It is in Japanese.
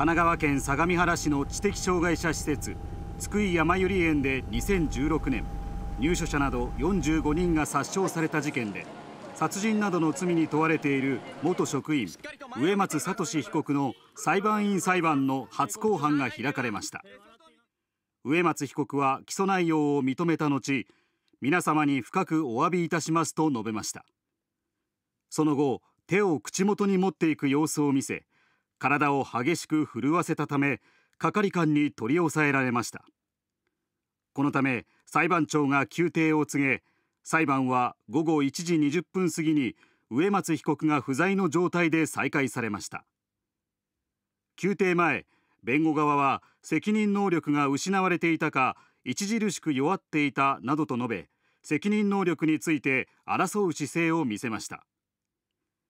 神奈川県相模原市の知的障害者施設津久井やまゆり園で2016年入所者など45人が殺傷された事件で殺人などの罪に問われている元職員植松聡被告の裁判員裁判の初公判が開かれました。植松被告は起訴内容を認めた後皆様に深くお詫びいたしますと述べました。その後手を口元に持っていく様子を見せ体を激しく震わせたため係官に取り押さえられました。このため裁判長が休廷を告げ裁判は午後1時20分過ぎに植松被告が不在の状態で再開されました。休廷前弁護側は責任能力が失われていたか著しく弱っていたなどと述べ責任能力について争う姿勢を見せました。